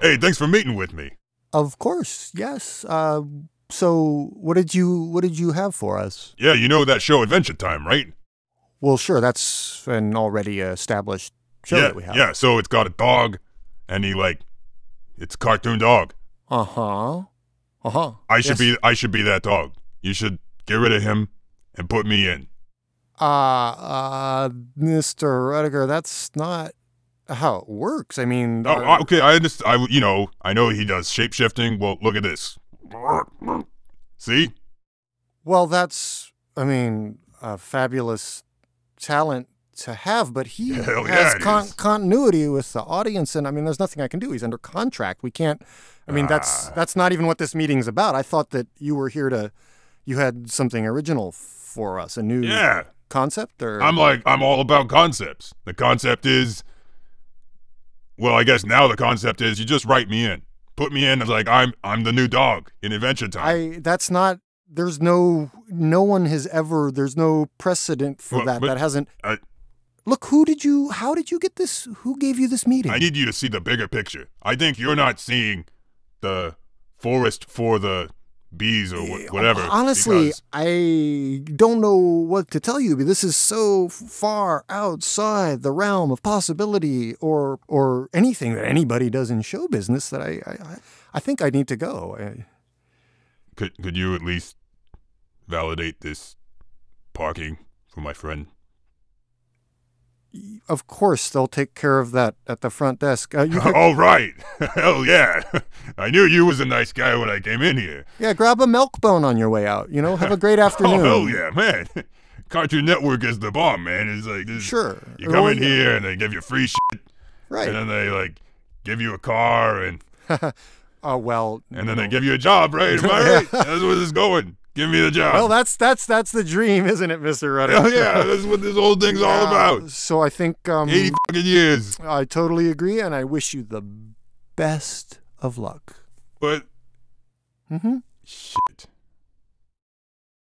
Hey, thanks for meeting with me. Of course, yes. Uh, so what did you what did you have for us? Yeah, you know that show Adventure Time, right? Well, sure, that's an already established show yeah, that we have. yeah. So it's got a dog, and he like, it's a cartoon dog. Uh huh. Uh huh. I should be I should be that dog. You should get rid of him and put me in. Uh, uh, Mr. Rudiger, that's not how it works. I mean, Oh, uh, okay. I understand. I you know I know he does shape shifting. Well, look at this. See? well, that's, I mean, a fabulous talent to have, but he Hell has it con- continuity with the audience, and I mean, there's nothing I can do. He's under contract. We can't. I mean, that's Ah. that's not even what this meeting's about. I thought that you were here to, you had something original for us, a new Yeah. concept, or I'm like I'm all about concepts. The concept is, well, I guess now the concept is you just write me in, put me in as like I'm I'm the new dog in Adventure Time. I that's not there's no no one has ever there's no precedent for Well, that that hasn't I- Look, who did you how did you get this who gave you this meeting? I need you to see the bigger picture. I think you're not seeing the forest for the bees or wh- whatever. Honestly, I don't know what to tell you. but This is so far outside the realm of possibility or or anything that anybody does in show business that I I, I- I think I need to go. I, could could you at least validate this parking for my friend? Of course, they'll take care of that at the front desk. Uh, you could, All right. Hell yeah. I knew you was a nice guy when I came in here. yeah, grab a milk bone on your way out. You know, have a great afternoon. Oh hell yeah, man! Cartoon Network is the bomb, man. It's like this, Sure. You come Oh, in yeah. here and they give you free shit, Right. and then they like give you a car, and Oh well. and then they give you a job, right? Am I right? That's where this is going. Give me the job. Well, that's that's that's the dream, isn't it, Mister Rudder? Oh yeah, that's what this whole thing's all about. So I think um, Eighty fucking years. I totally agree, and I wish you the best of luck. But Mm-hmm. shit.